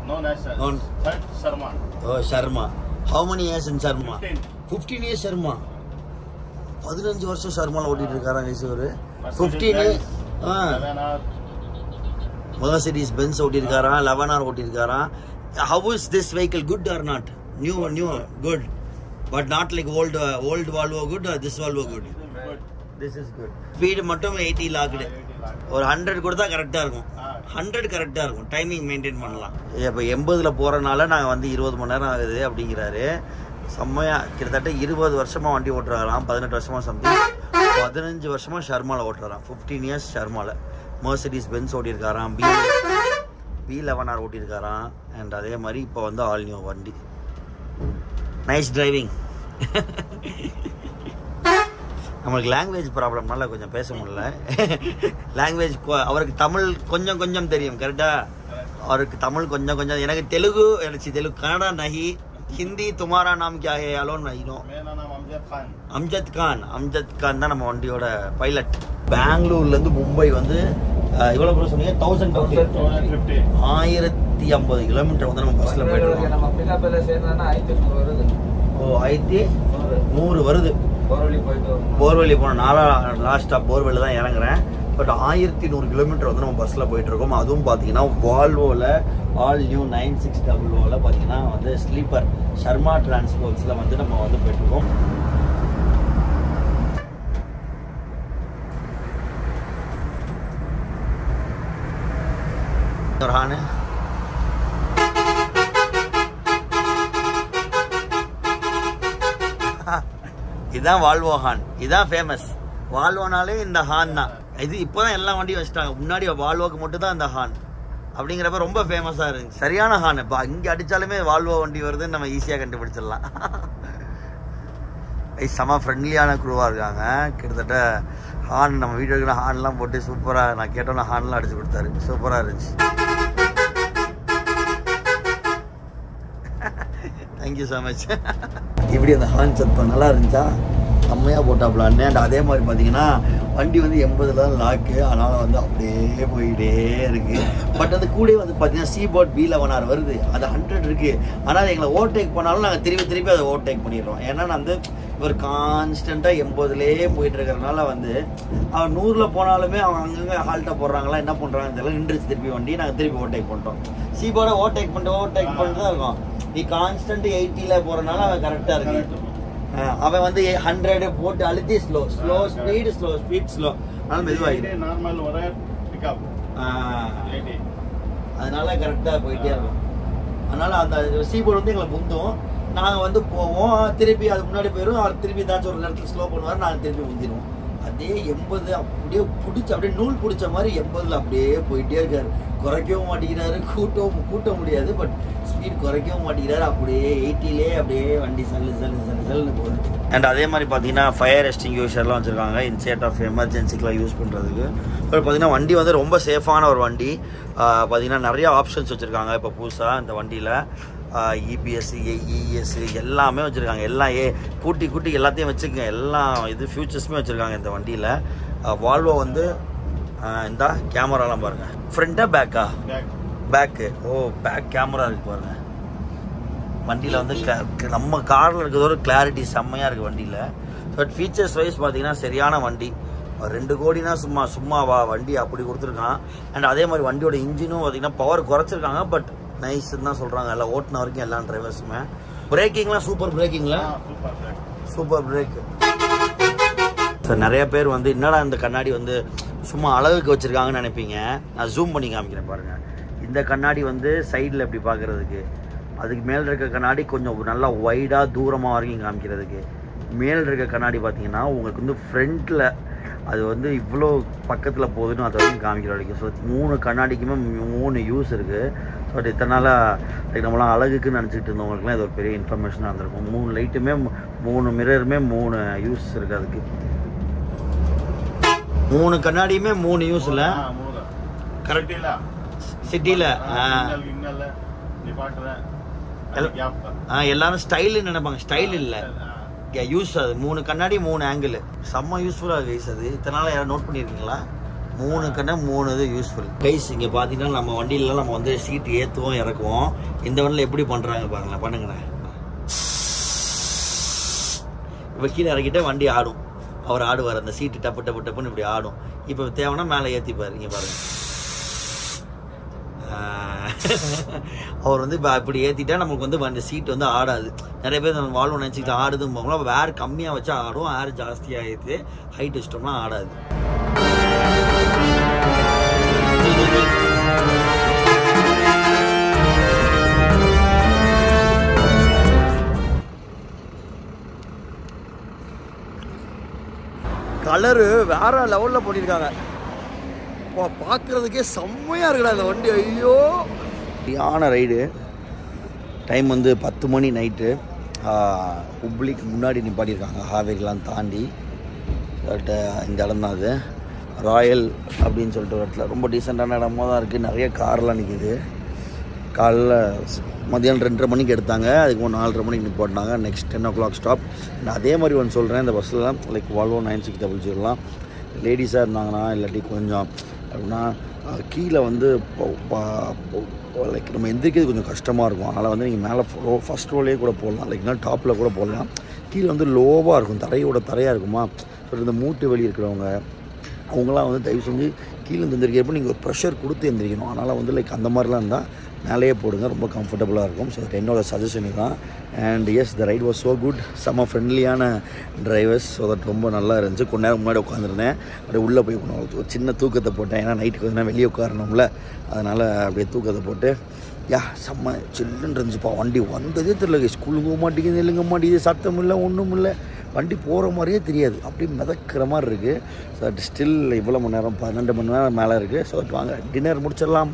No national. Non- Third Sharma. Oh Sharma how many years in Sharma 15. Fifteen years Sharma பதினஞ்சு வருஷம் சர்மாவில் ஓட்டிட்டு இருக்காராங்க இவர் Mercedes fifteen Benz, ஆ Seven hour. Mercedes Benz ஓட்டியிருக்காராம் eleven R ஓட்டியிருக்காராம் how is this vehicle good or not new new good but not like old old Volvo good this Volvo good. This is good speed மட்டும் eighty locked 80 lakh. ஒரு hundred கொடுத்தா கரெக்டாக இருக்கும். ஆ. Hundred கரெக்டாக இருக்கும். Timing maintain பண்ணலாம். இப்போ எண்பதில் போகிறனால நாங்கள் வந்து இருபது மணி நேரம் ஆகுது அப்படிங்கிறாரு. செம்மையாக கிட்டத்தட்ட இருபது வருஷமாக வண்டி ஓட்டுறாராம். பதினெட்டு வருஷமாக சம்திங் பதினஞ்சு வருஷமாக ஷர்மாவில் ஓட்டுறாராம். ஃபிஃப்டீன் இயர்ஸ் ஷர்மாவில் மர்சடிஸ் பென்ஸ் ஓட்டியிருக்காராம். பி பி லெவன் ஆர் ஓட்டியிருக்காராம். அண்ட் அதே மாதிரி இப்போ வந்து ஆல் நியூ வண்டி. நைஸ் டிரைவிங் நம்மளுக்கு லாங்குவேஜ் ப்ராப்ளம்னால கொஞ்சம் பேச முடியல. லாங்குவேஜ் அவருக்கு தமிழ் கொஞ்சம் கொஞ்சம் தெரியும். கரெக்டாக அவருக்கு தமிழ் கொஞ்சம் கொஞ்சம் எனக்கு தெலுங்கு எனக்கு தெலுங்கு கன்னடா நஹி ஹிந்தி துமாரா நாம் கியா ஹே அலோன் வைனோம் அம்ஜத் கான் அம்ஜத் கான் தான் நம்ம வண்டியோட பைலட் பெங்களூர்லேருந்து மும்பை வந்து இவ்வளோ தூரம் சொன்னீங்க தௌசண்ட் ஃபிஃப்டி ஆயிரத்தி ஐம்பது கிலோமீட்டர் வந்து நம்ம பஸ்ஸில் போயிட்டு நம்ம ஓ ஆயிரத்தி நூறு வருது. போர்வெளி போயிட்டு போர்வெளி போன நாலா லாஸ்ட்டாக போர்வெளி தான் இறங்குறேன். பட் ஆயிரத்தி நூறு கிலோமீட்டர் வந்து நம்ம பஸ்ஸில் போயிட்டுருக்கோம். அதுவும் பார்த்தீங்கன்னா வால்வோவில் all new nine six double ஓவில் பார்த்தீங்கன்னா வந்து ஸ்லீப்பர் ஷர்மா டிரான்ஸ்போர்ட்ஸில் வந்து நம்ம வந்து போயிட்டுருக்கோம். இதான் வால்வோ ஹான் இதான் ஃபேமஸ் வால்வோனாலே இந்த ஹான் தான். இது இப்போதான் எல்லா வண்டியும் வச்சுட்டாங்க. முன்னாடி வால்வோக்கு மட்டும் தான் அந்த ஹான் அப்படிங்கிறப்ப ரொம்ப ஃபேமஸாக இருந்துச்சு. சரியான ஹான் இப்போ இங்கே அடித்தாலுமே வால்வோ வண்டி வருதுன்னு நம்ம ஈஸியாக கண்டுபிடிச்சிடலாம். ஐ செம ஃப்ரெண்ட்லியான குழுவாக இருக்காங்க. கிட்டத்தட்ட ஹார்ன் நம்ம வீடியோக்குள்ள ஹார்ன்லாம் போட்டு சூப்பராக நான் கேட்டோன்னா ஹார்ன்லாம் அடித்து கொடுத்தாரு. சூப்பராக இருந்துச்சு. தேங்க்யூ ஸோ மச் இப்படி அந்த ஹார்ன் சத்தம் நல்லா இருந்துச்சா? செம்மையாக போட்டாப்லான்னு. அண்ட் அதே மாதிரி பார்த்தீங்கன்னா வண்டி வந்து எண்பதுல தான் லாக்கு அதனால் வந்து அப்படியே போயிட்டே இருக்குது பட் அது கூட வந்து பார்த்தீங்கன்னா சி போட் பி லெவன் ஆர் வருது. அது ஹண்ட்ரட் இருக்குது ஆனால் எங்களை ஓவர்டேக் பண்ணாலும் நாங்கள் திருப்பி திருப்பி அதை ஓவர்டேக் பண்ணிடுறோம். ஏன்னா நான் வந்து இவர் கான்ஸ்டண்ட்டாக எண்பதுலேயே போயிட்டு இருக்கிறனால வந்து அவன் நூறில் போனாலுமே அவங்க அங்கங்கே ஹால்ட்டாக போடுறாங்களா என்ன பண்ணுறாங்கன்னு தெரியல. நின்றுச்சு திருப்பி வண்டி. நாங்கள் திருப்பி ஓவர்டேக் பண்ணிட்டோம். சி போட ஓவர்டேக் பண்ணிட்டு ஓவர்டேக் பண்ணிட்டு தான் இருக்கும். நீ கான்ஸ்டன்ட் எயிட்டியில் போகிறனால அவன் கரெக்டாக இருக்கு. அவன் வந்து ஹண்ட்ரட் போட்டு அழுத்தி slow slow speed slow speed slow அதனால மெதுவாகிடும் நார்மல் ஒரு பிக்கப் 80 அதனால கரெக்டாக போயிட்டே இருக்கும். அதனால அந்த சீபோர்டு வந்து எங்களை முந்தும். நாங்கள் வந்து போவோம். திருப்பி அதுக்கு முன்னாடி போயிடும் அவர் திருப்பி ஏதாச்சும் ஒரு நேரத்தில் ஸ்லோ பண்ணுவார். நாங்கள் திருப்பி முந்திடுவோம். அதே எண்பது அப்படியே பிடிச்சி அப்படியே நூல் பிடிச்ச மாதிரி எண்பதுல அப்படியே போயிட்டே இருக்காரு. குறைக்கவும் மாட்டேங்கிறாரு. கூட்டவும் கூட்ட முடியாது. பட் ஸ்பீட் குறைக்கவும் மாட்டேங்கிறாரு. அப்படியே எயிட்டிலே அப்படியே வண்டி சல்லு சல்லு சல்லு. அண்ட் அதே மாதிரி பார்த்தீங்கன்னா ஃபயர் எஸ்டிங்யூஷர்லாம் வச்சுருக்காங்க. இன்சேட் ஆஃப் எமர்ஜென்சிக்கெலாம் யூஸ் பண்ணுறதுக்கு இப்போ பார்த்தீங்கன்னா வண்டி வந்து ரொம்ப சேஃபான ஒரு வண்டி. பார்த்தீங்கன்னா நிறைய ஆப்ஷன்ஸ் வச்சுருக்காங்க. இப்போ புதுசாக இந்த வண்டியில் இபிஎஸ் இஎஸ் எல்லாமே வச்சுருக்காங்க. எல்லாம் ஏ கூட்டி கூட்டி எல்லாத்தையும் வச்சுக்கோங்க. எல்லா இது ஃபியூச்சர்ஸுமே வச்சுருக்காங்க இந்த வண்டியில். வால்வோ வந்து இந்தா கேமராலாம் பாருங்கள் ஃப்ரண்ட்டாக பேக்கா back back oh back camera இருக்கு பாருங்க. வண்டியில் வந்து நம்ம காரில் இருக்கிறதோட கிளாரிட்டி செம்மையாக இருக்குது வண்டியில். பட் ஃபீச்சர்ஸ் வைஸ் பார்த்தீங்கன்னா சரியான வண்டி. ஒரு ரெண்டு கோடினா சும்மா சும்மாவா வண்டி அப்படி கொடுத்துருக்கான். அண்ட் அதே மாதிரி வண்டியோட இன்ஜினும் பார்த்தீங்கன்னா பவர் குறைச்சிருக்காங்க பட் நைஸ்ன்னு தான் சொல்கிறாங்க எல்லாம் ஓட்டின வரைக்கும் எல்லா டிரைவர்ஸுமே பிரேக்கிங்லாம் சூப்பர் பிரேக்கிங்ல சூப்பர் பிரேக் ஸோ நிறைய பேர் வந்து என்னடா இந்த கண்ணாடி வந்து சும்மா அழகுக்கு வச்சுருக்காங்கன்னு நினைப்பீங்க? நான் ஜூம் பண்ணி காமிக்கிறேன் பாருங்கள் இந்த கண்ணாடி வந்து சைடில் இப்படி பார்க்குறதுக்கு அதுக்கு மேல் இருக்க கண்ணாடி கொஞ்சம் நல்லா ஒய்டாக தூரமாக வரைக்கும் காமிக்கிறதுக்கு. மேல் இருக்க கண்ணாடி பார்த்தீங்கன்னா உங்களுக்கு வந்து ஃப்ரண்ட்டில் அது வந்து இவ்வளோ பக்கத்தில் போகுதுன்னு அது வரைக்கும் காமிக்கிற வரைக்கும். ஸோ மூணு கண்ணாடிக்குமே மூணு யூஸ் இருக்குது ஸோ அது இத்தனை நாளாக லைக் நம்மளாம் அழகுக்குன்னு நினச்சிட்டு இருந்தவங்களுக்குலாம் இது ஒரு பெரிய இன்ஃபர்மேஷனாக இருந்திருக்கும். மூணு லைட்டுமே மூணு மிரருமே மூணு யூஸ் இருக்குது அதுக்கு. மூணு கண்ணாடியுமே மூணு யூஸ் இல்லை. சிட்டில. சிட்டியில் எல்லாரும் ஸ்டைலுன்னு நினைப்பாங்க. ஸ்டைல் இல்லை. யூஸ் அது. மூணு கண்ணாடி மூணு ஆங்கிள் செம்ம யூஸ்ஃபுல்லாக கைஸ் அது. இத்தனை நாள் யாரும் நோட் பண்ணியிருக்கீங்களா மூணு கண்ணா மூணு இது யூஸ்ஃபுல் கைஸ் இங்கே பார்த்தீங்கன்னா நம்ம வண்டியில நம்ம வந்து சீட் ஏற்றுவோம் இறக்குவோம். இந்த வண்டியில் எப்படி பண்ணுறாங்க பாருங்களேன் பண்ணுங்களேன். இப்போ கீழே இறக்கிட்டே வண்டி ஆடும். அவர் ஆடுவார். அந்த சீட்டு டப்பு டப்பு டப்புன்னு இப்படி ஆடும். இப்போ தேவைன்னா மேலே ஏற்றிப்பார் இங்கே பாருங்க. ஆஹ் அவர் வந்து இப்போ இப்படி ஏற்றிட்டா நமக்கு வந்து அந்த சீட் வந்து ஆடாது. நிறைய பேர் நம்ம வாழ்வு நினச்சிக்கிட்டு ஆடுதுன்னு போகலாம் அப்போ ஏர் கம்மியாக வச்சா ஆடும் ஏர் ஜாஸ்தியாக ஏற்று ஹைட் வச்சிட்டோம்னா ஆடாது. கலரு வேற லெவலில் பண்ணியிருக்காங்க பார்க்கறதுக்கே பார்க்குறதுக்கே செம்மையாக இருக்குடா இந்த வண்டி. ஐயோ! சரியான ரைடு டைம் வந்து பத்து மணி நைட்டு ஹுப்ளிக்கு முன்னாடி நிப்பாட்டியிருக்காங்க. ஹாவேரிலாம் தாண்டி. இந்த இடம் தான் அது. ராயல் அப்படின்னு சொல்லிட்டு ஒரு இடத்துல ரொம்ப டீசெண்டான இடமா தான் இருக்குது நிறைய கார்லாம் நிற்கிது காலைல மதியானம் ரெண்டரை மணிக்கு எடுத்தாங்க. அதுக்கு ஒரு நாலரை மணிக்கு நிப்பாட்டினாங்க. Next ten o'clock stop நான் அதே மாதிரி ஒன்று சொல்கிறேன் இந்த பஸ்ஸில் like Volvo nine six double ஜீரோலாம் லேடிஸாக இருந்தாங்கன்னா இல்லாட்டி கொஞ்சம் அப்படின்னா கீழே வந்து லைக் நம்ம எந்திரிக்கிறது கொஞ்சம் கஷ்டமாக இருக்கும். அதனால் வந்து நீங்கள் மேலே ஃபஸ்ட் ரோலே கூட போடலாம். லைக்னா டாப்பில் கூட போடலாம். கீழே வந்து லோவாக இருக்கும். தரையோட தரையாக இருக்குமா? ஸோ இந்த மூட்டு வலி இருக்கிறவங்க அவங்களாம் வந்து தயவு செஞ்சு கீழே இருந்து எந்திரிக்கிறப்ப நீங்கள் ஒரு ப்ரெஷர் கொடுத்து எந்திரிக்கணும். அதனால் வந்து லைக் அந்த மாதிரிலாம் இருந்தால் மேலேயே போடுங்க ரொம்ப கம்ஃபர்டபுளாக இருக்கும். ஸோ என்னோட சஜஷன் தான் and yes the ride was so good செம்ம ஃப்ரெண்ட்லியான டிரைவர்ஸ் ஸோ தட் ரொம்ப நல்லா இருந்துச்சு. கொஞ்ச நேரம் முன்னாடி உட்காந்துருந்தேன் அப்படியே உள்ளே போய் ஒரு சின்ன தூக்கத்தை போட்டேன். ஏன்னா நைட்டுக்கு கொஞ்சம் நேரம் வெளியே உட்காரணும்ல. அதனால் அப்படியே தூக்கத்தை போட்டு யா செம்ம சில்லுன்னு இருந்துச்சுப்பா. வண்டி வந்ததே தெரியல ஸ்கூலுங்க மாட்டேங்குது இல்லைங்க மாட்டேங்குது. சத்தம் இல்லை ஒன்றும் இல்லை. வண்டி போகிற மாதிரியே தெரியாது. அப்படியே மிதக்கிற மாதிரி இருக்குது ஸோ ஸ்டில் இவ்வளோ மணி நேரம் பன்னெண்டு மணி நேரம் மேலே இருக்குது ஸோ வாங்க டின்னர் முடிச்சிடலாம்.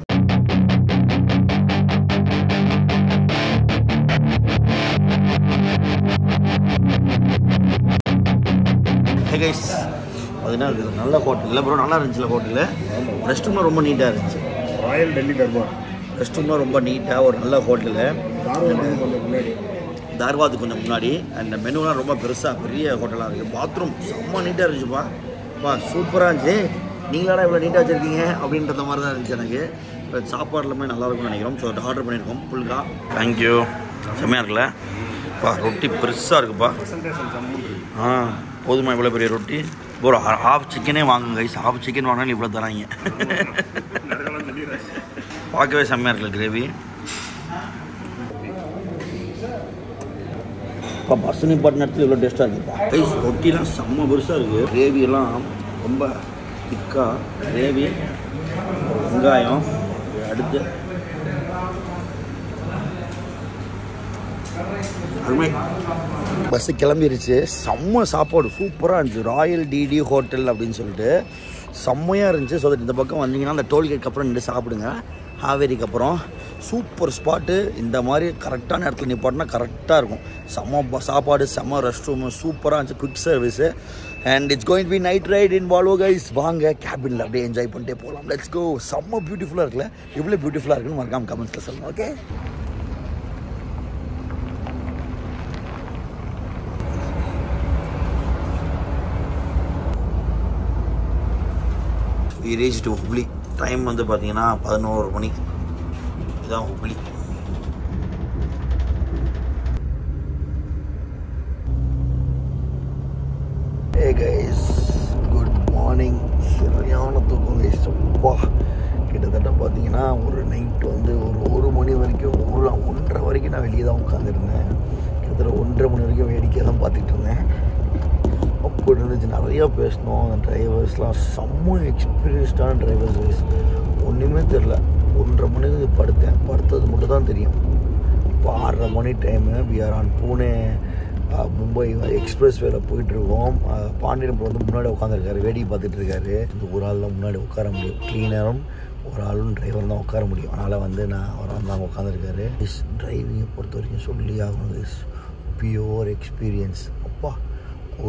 அதுனா இது நல்ல ஹோட்டல் இல்லை ப்ரோ நல்லா இருந்துச்சுல ஹோட்டலு ரெஸ்ட் ரூம்லாம் ரொம்ப நீட்டாக இருந்துச்சு. ராயல் டெல்லி தர்பார் ரெஸ்ட் ரூம்லாம் ரொம்ப நீட்டாக ஒரு நல்ல ஹோட்டலு தாராளமாக கொஞ்சம் முன்னாடி. அந்த மெனுலாம் ரொம்ப பெருசாக பெரிய ஹோட்டலாக இருக்குது பாத்ரூம் செம்ம நீட்டாக இருந்துச்சுப்பா. பா சூப்பராக இருந்துச்சு. நீங்களாடா இவ்வளோ நீட்டாக வச்சுருக்கீங்க? அப்படின்றத மாதிரி தான் இருந்துச்சு எனக்கு. இப்போ சாப்பாடு எல்லாமே நல்லா இருக்கும்னு நினைக்கிறோம். ஸோ ஆர்டர் பண்ணியிருக்கோம். புல்கா தேங்க்யூ செம்மையாக இருக்குல்ல? பா ரொட்டி பெருசாக இருக்குப்பா. ஆ. போதுமா இவ்வளோ பெரிய ரொட்டி ஒரு ஹாஃப் சிக்கனே வாங்குங்க கைஸ் ஹாஃப் சிக்கன் வாங்கினாலும் இவ்வளோ தராங்க பார்க்கவே செம்மையாக இருக்குல்ல கிரேவி இப்போ பஸ் நிப்பாட்டின இடத்துல இவ்வளோ டேஸ்ட்டாக இருக்குப்பா ரைஸ் ரொட்டிலாம் செம்ம பெருசாக இருக்குது கிரேவியெல்லாம் ரொம்ப திக்காக கிரேவி வெங்காயம் அடுத்து அருமை. பஸ்ஸு கிளம்பிருச்சு. செம்ம சாப்பாடு. சூப்பராக இருந்துச்சு. ராயல் டிடி ஹோட்டல் அப்படின்னு சொல்லிட்டு செம்மையாக இருந்துச்சு. ஸோ இந்த பக்கம் வந்தீங்கன்னா அந்த டோல்கேட்க்கு அப்புறம் நின்று சாப்பிடுங்க. ஹாவேரிக்கு அப்புறம் சூப்பர் ஸ்பாட்டு இந்த மாதிரி கரெக்டான இடத்துல நிப்பாட்டினா கரெக்டாக இருக்கும். செம்ம சாப்பாடு செம்ம ரெஸ்ட் ரூமு சூப்பராக இருந்துச்சு. Quick service and it's going be night ride in Volvo guys வாங்க கேபினில் அப்படியே என்ஜாய் பண்ணிட்டே போகலாம் லெட்ஸ் கோ செம்ம பியூட்டிஃபுல்லாக இருக்குல்ல. இவ்வளோ பியூட்டிஃபுல்லாக இருக்குன்னு மறக்காமல் கமெண்ட்ஸில் சொல்லுங்கள் okay reach to Hubli time வந்து பார்த்தீங்கன்னா பதினோரு மணி. இதுதான் Hubli hey guys good morning சரியான தூக்கம் கைஸ் அப்பா கிட்டத்தட்ட பார்த்தீங்கன்னா ஒரு நைட் வந்து ஒரு ஒரு மணி வரைக்கும் ஒரு ஒன்றரை வரைக்கும் நான் வெளியே தான் உட்காந்துருந்தேன் கிட்டத்தட்ட ஒன்றரை மணி வரைக்கும் வேடிக்கையாக தான் பார்த்துட்டு இருந்தேன். அப்படி இருந்துச்சு நிறையா பேசினோம் அந்த டிரைவர்ஸ்லாம் செம்ம எக்ஸ்பீரியன்ஸ்டான டிரைவர்ஸ் வைஸ் ஒன்றுமே தெரில ஒன்றரை மணிக்கு படுத்தேன். படுத்தது மட்டும் தான் தெரியும். இப்போ ஆறரை மணி time we are on Pune Mumbai express வேல போயிட்டுருக்கோம். பாண்டியன் வந்து முன்னாடி உட்காந்துருக்காரு வேடிக்கை பார்த்துட்டு இருக்காரு இந்த ஒரு ஆள் தான் முன்னாடி உட்கார முடியும். க்ளீனரும் ஒரு ஆளும் டிரைவர் தான் உட்கார முடியும். அதனால் வந்து நான் அவர் வந்து அங்கே உட்காந்துருக்காரு இஸ் டிரைவிங்கை பொறுத்த வரைக்கும் சொல்லி ஆகணும் இஸ் பியோர் எக்ஸ்பீரியன்ஸ்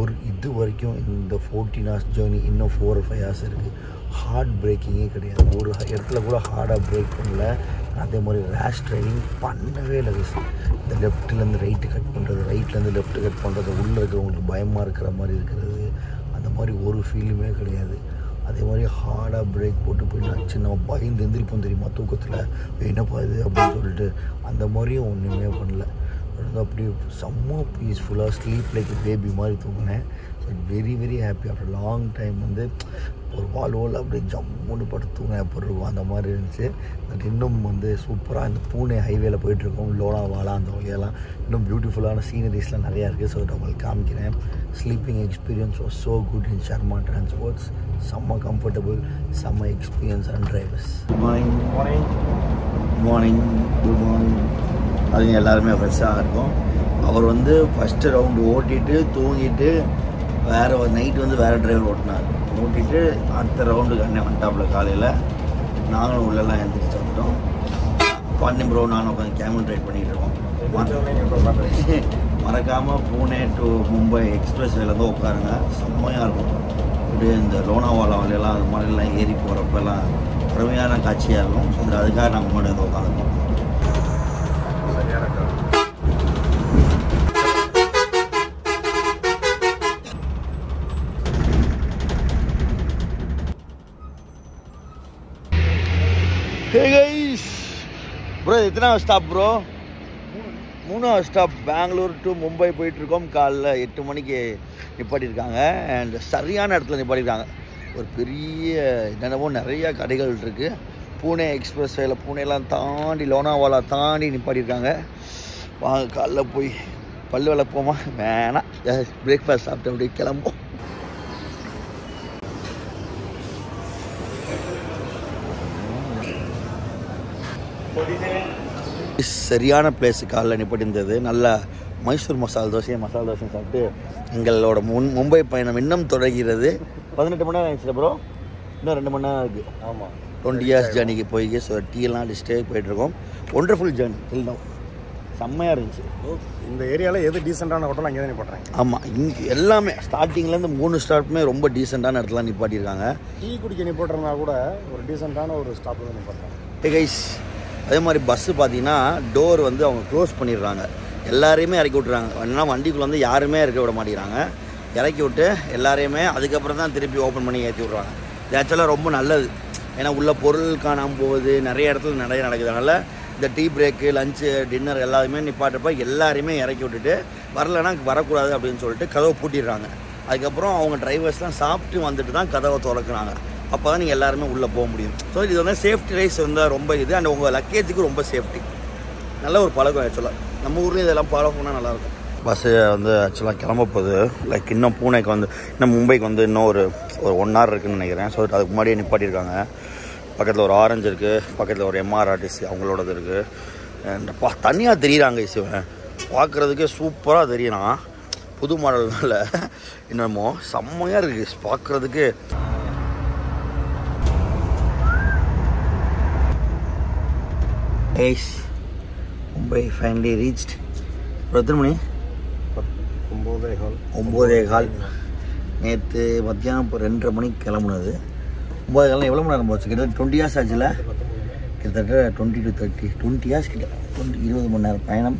ஒரு இது வரைக்கும் இந்த ஃபோர்டீன் ஹவர்ஸ் ஜேர்னி இன்னும் ஃபோர் ஃபைவ் ஹவர்ஸ் இருக்குது ஹார்ட் பிரேக்கிங்கே கிடையாது. ஒரு இடத்துல கூட ஹார்டாக பிரேக் பண்ணல. அதே மாதிரி ரேஷ் ட்ரைவிங் பண்ணவே இல்லை guys. இந்த லெஃப்ட்லேருந்து ரைட்டு கட் பண்ணுறது ரைட்லேருந்து லெஃப்ட்டு கட் பண்ணுறது உள்ளே இருக்கிறவங்களுக்கு பயமாக இருக்கிற மாதிரி இருக்கிறது. அந்த மாதிரி ஒரு ஃபீலுமே கிடையாது. அதே மாதிரி ஹார்டாக பிரேக் போட்டு போய் நச்சு நம்ம பயந்து எந்திரிப்போம் தெரியுமா தூக்கத்தில்? என்னப்பா இது அப்படின்னு சொல்லிட்டு அந்த மாதிரியும் ஒன்றுமே பண்ணல. அப்படியே செம்ம பீஸ்ஃபுல்லாக ஸ்லீப் லைக் பேபி மாதிரி தூங்கினேன். So very very happy after long time வந்து ஒரு வால்வோல் அப்படியே ஜம்முன்னு படுத்து தூங்க எப்படி இருக்கும். அந்த மாதிரி இருந்துச்சு. பட் இன்னும் வந்து சூப்பராக இந்த பூனே ஹைவேல போயிட்டுருக்கோம் லோனாவாலா அந்த வழியெல்லாம் இன்னும் பியூட்டிஃபுல்லான சீனரிஸ்லாம் நிறையா இருக்குது ஸோ நான் உங்களுக்கு காமிக்கிறேன். Sleeping experience was so good in Sharma transports செம்ம கம்ஃபர்டபுள் செம்ம experience and drivers morning morning morning good morning அதுங்க எல்லாருமே ஃப்ரெஷ்ஷாக இருக்கும். அவர் வந்து ஃபஸ்ட்டு ரவுண்டு ஓட்டிட்டு தூங்கிட்டு வேறு நைட் வந்து வேறு டிரைவர் ஓட்டினார். ஓட்டிட்டு அடுத்த ரவுண்டுக்கு அண்ணன் வந்துட்டாப்புல காலையில். நாங்களும் உள்ளெல்லாம் எழுந்திரிச்சு வந்துட்டோம். பாண்டி ப்ரோ நானும் உட்காந்து கேமல் ரைட் பண்ணிகிட்டு இருக்கோம். மறக்காமல் பூனே டு மும்பை எக்ஸ்பிரஸ் வேலேருந்து உட்காருங்க. செம்மையாக இருக்கும். அப்படியே இந்த லோனாவாலா வழியெல்லாம் அது மாதிரிலாம் ஏறி போகிறப்பெல்லாம் அருமையான காட்சியாக இருக்கும். ஸோ அதுக்காக நாங்கள் முன்னாடி வந்து உட்காந்துருக்கோம். எத்தனாவது ஸ்டாப் ப்ரோ மூணாவது ஸ்டாப் பெங்களூர் டு மும்பை போயிட்டுருக்கோம். காலைல எட்டு மணிக்கு நிப்பாட்டியிருக்காங்க. அண்ட் சரியான இடத்துல நிப்பாட்டியிருக்காங்க. ஒரு பெரிய என்னென்னவோ நிறைய கடைகள் இருக்குது பூனே எக்ஸ்பிரஸ் வேல பூனேலாம் தாண்டி லோனாவாலா தாண்டி நிப்பாட்டியிருக்காங்க. வாங்க காலைல போய் பல்லு விளப்போமா வேணாம். பிரேக்ஃபாஸ்ட் சாப்பிட்டு அப்படியே கிளம்பும் சரியான பிளேஸ் காலைல நிப்பட்டிருந்தது. நல்லா மைசூர் மசால் தோசையை மசால் தோசையும் சாப்பிட்டு எங்களோட முன் மும்பை பயணம் இன்னும் தொடர்கிறது. பதினெட்டு மணி நேரம் ஆயிடுச்சு ப்ரோ இன்னும் ரெண்டு மணி நேரம் இருக்குது ஆமாம் டுவெண்ட்டி இயர்ஸ் ஜேர்னிக்கு போய் ஸோ டீலாம் அடிச்சுட்டே போயிட்டுருக்கோம் ஒண்டர்ஃபுல் ஜேர்னி நோ செம்மையாக இருந்துச்சு. இந்த ஏரியாவில் எது டீசெண்டான ஹோட்டல் அங்கே தான் நிப்பாட்டுறாங்க? ஆமாம் இங்கே எல்லாமே ஸ்டார்டிங்லேருந்து மூணு ஸ்டாப்புமே ரொம்ப டீசெண்டான இடத்துல நிப்பாட்டியிருக்காங்க. டீ குடிக்க நிப்பாட்டுறதுனா கூட ஒரு டீசெண்டான ஒரு ஸ்டாப்பில் தான் நிப்பாட்டுறாங்க. கைஸ் அதே மாதிரி பஸ்ஸு பார்த்தீங்கன்னா டோர் வந்து அவங்க க்ளோஸ் பண்ணிடுறாங்க. எல்லாரையுமே இறக்கி விட்றாங்க ஏன்னா வண்டிக்குள்ளே வந்து யாருமே இறக்க விட மாட்டேங்கிறாங்க. இறக்கி விட்டு எல்லாரையுமே அதுக்கப்புறம் தான் திருப்பி ஓப்பன் பண்ணி ஏற்றி விட்றாங்க. இது ஆக்சுவலாக ரொம்ப நல்லது. ஏன்னா உள்ள பொருள் காணாமல் போகுது. நிறைய இடத்துல நிறைய நடக்குது. அதனால் இந்த டீ பிரேக்கு லஞ்சு டின்னர் எல்லாருமே நிப்பாட்டப்ப எல்லாருமே இறக்கி விட்டுட்டு வரலைன்னா வரக்கூடாது அப்படின்னு சொல்லிட்டு கதவை பூட்டிடுறாங்க. அதுக்கப்புறம் அவங்க டிரைவர்ஸ்லாம் சாப்பிட்டு வந்துட்டு தான் கதவை திறக்குறாங்க. அப்போ தான் நீங்கள் எல்லாருமே உள்ளே போக முடியும். ஸோ இது வந்து சேஃப்டி ரைஸ் வந்து ரொம்ப இது. அண்ட் உங்கள் லக்கேஜுக்கு ரொம்ப சேஃப்டி நல்ல ஒரு பழக்கம் ஆக்சுவலாக நம்ம ஊர்லேயும் இதெல்லாம் ஃபாலோ பண்ணால் நல்லாயிருக்கும். பஸ்ஸு வந்து ஆக்சுவலாக கிளம்ப போகுது லைக் இன்னும் பூனேக்கு வந்து இன்னும் மும்பைக்கு வந்து இன்னும் ஒரு ஒரு ஒன் ஹவர் இருக்குன்னு நினைக்கிறேன். ஸோ அதுக்கு முன்னாடியே நிப்பாட்டியிருக்காங்க. பக்கத்தில் ஒரு ஆரஞ்சு இருக்குது பக்கத்தில் ஒரு எம்ஆர்ஆர்டிசி அவங்களோடது இருக்குது பா தனியாக தெரியுறாங்க இசுவன் பார்க்குறதுக்கே சூப்பராக தெரியலாம் புது மாடல்னால என்னமோ செம்மையாக இருக்குது பார்க்குறதுக்கு ஏஸ் மும்பை ஃபைனலி ரீச்ட் எத்தனை மணி. ஒம்போதே கால். ஒம்போதே கால். நேற்று மத்தியானம் இப்போ ரெண்டரை மணிக்கு கிளம்புனது. ஒம்பது காலம் எவ்வளோ மணி நேரம் போச்சு? கிட்டத்தட்ட டுவெண்ட்டி ஹார்ஸ் ஆச்சுல. கிட்டத்தட்ட twenty to thirty twenty hours கிட்ட. டுவெண்ட்டி இருபது மணி நேரம் பயணம்.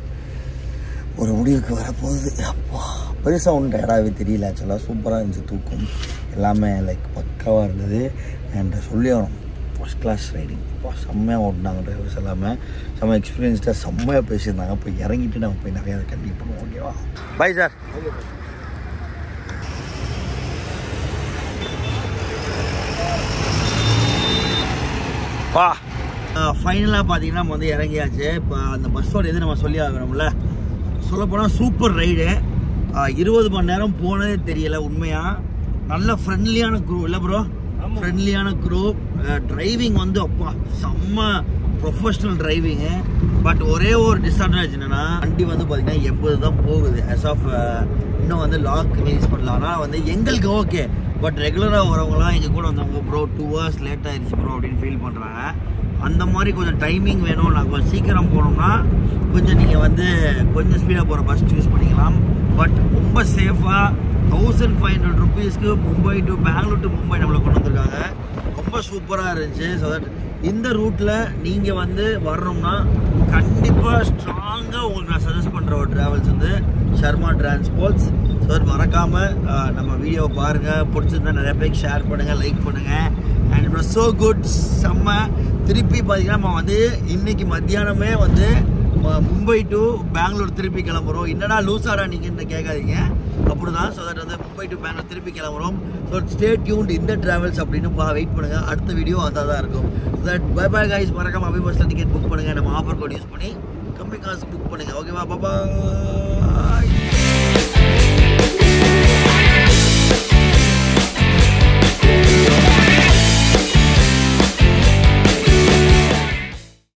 ஒரு முடிவுக்கு வரப்போகுது. அப்பா பெருசாக ஒன்றும் டயர்டாகவே தெரியல. ஆக்சுவலாக சூப்பராக இருந்துச்சு தூக்கம். எல்லாமே லைக் பக்காவாக இருந்தது. அண்ட் சொல்லி ஆகணும். ஃபஸ்ட் கிளாஸ் ரைடிங் செம்மையாக ஓட்டினாங்க டிரைவர்ஸ் எல்லாமே. செம்ம எக்ஸ்பீரியன்ஸ்டாக செம்மையாக பேசியிருந்தாங்க. போய் இறங்கிட்டு நம்ம போய் நிறையா கண்டிப்பாக பண்ணுவோம் ஓகேவா பாய் சார் வா ஃபைனலாக பார்த்தீங்கன்னா நம்ம வந்து இறங்கியாச்சு. இப்போ அந்த பஸ்ஸோட இது நம்ம சொல்லி ஆகணும்ல. சொல்லப்போனால் சூப்பர் ரைடு இருபது மணி நேரம் போனதே தெரியலை உண்மையாக நல்ல ஃப்ரெண்ட்லியான குரூ இல்லை ப்ரோ ஃப்ரெண்ட்லியான குரூப் டிரைவிங் வந்து அப்பா செம்ம ப்ரொஃபஷ்னல் டிரைவிங்கு பட் ஒரே ஒரு டிஸ்அட்வான்டேஜ் என்னன்னா வண்டி வந்து பார்த்தீங்கன்னா எண்பது தான் போகுது. As ஆஃப் இன்னும் வந்து லாக் யூஸ் பண்ணலாம் ஆனால் வந்து எங்களுக்கு ஓகே பட் ரெகுலராக வரவங்களாம் எங்கள் கூட வந்தவங்க ப்ரோ டூ ஹவர்ஸ் லேட் ஆயிடுச்சு ப்ரோ அப்படின்னு ஃபீல் பண்ணுறாங்க அந்த மாதிரி கொஞ்சம் டைமிங் வேணும் நாங்கள் கொஞ்சம் சீக்கிரம் போனோம்னா கொஞ்சம் நீங்கள் வந்து கொஞ்சம் ஸ்பீடாக போகிற பஸ் சூஸ் பண்ணிக்கலாம். பட் ரொம்ப சேஃபாக தௌசண்ட் ஃபைவ் ஹண்ட்ரட் ருபீஸ்க்கு மும்பை டு பெங்களூர் டு மும்பை நம்மளை கொண்டு வந்திருக்காங்க. ரொம்ப சூப்பராக இருந்துச்சு. ஸோ தட் இந்த ரூட்டில் நீங்கள் வந்து வரணும்னா கண்டிப்பாக ஸ்ட்ராங்காக உங்களுக்கு நான் சஜஸ்ட் பண்ணுற ஒரு ட்ராவல்ஸ் வந்து ஷர்மா டிரான்ஸ்போர்ட்ஸ் ஸோ தட் மறக்காமல் நம்ம வீடியோவை பாருங்கள் பிடிச்சிருந்தா நிறைய பேருக்கு ஷேர் பண்ணுங்கள் லைக் பண்ணுங்கள் அண்ட் இட் ஸோ குட் செம்ம. திருப்பி பார்த்தீங்கன்னா நம்ம வந்து இன்றைக்கி மத்தியானமே வந்து மும்பை டு பெங்களூர் திருப்பி கிளம்புறோம். என்னடா லூசாரா நீங்கன்னு கேட்காதீங்க. அப்படிதான் ஸோ தட் வந்து மும்பை டு பெங்களூர் திருப்பி கிளம்புறோம். ஸோ ஸ்டே டியூன்ட் இந்த டிராவல்ஸ் அப்படின்னு பா வெயிட் பண்ணுங்க. அடுத்த வீடியோ அதாக தான் இருக்கும். So that bye bye guys மறக்காம அபி பஸ்ல டிக்கெட் புக் பண்ணுங்க. நம்ம ஆஃபர் கோட் யூஸ் பண்ணி கம்மி காசு புக் பண்ணுங்க. ஓகேவா பாபா